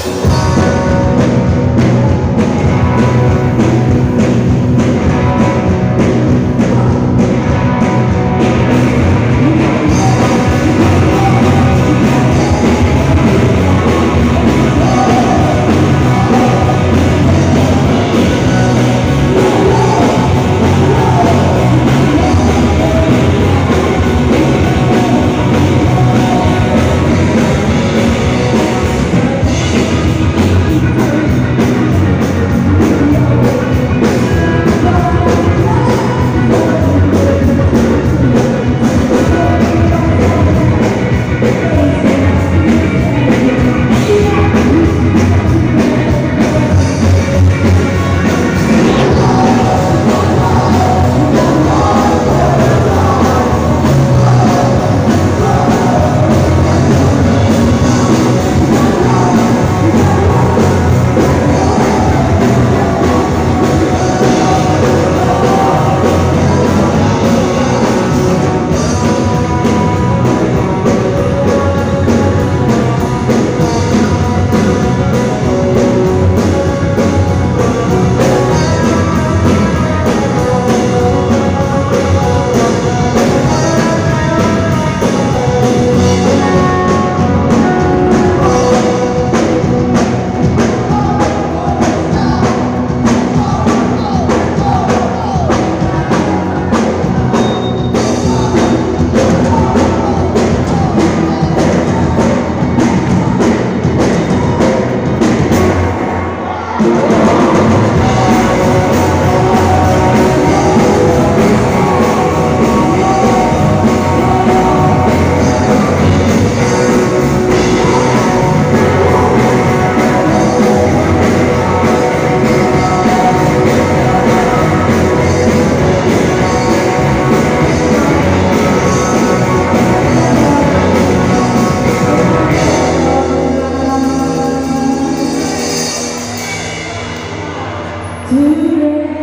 Thank Today.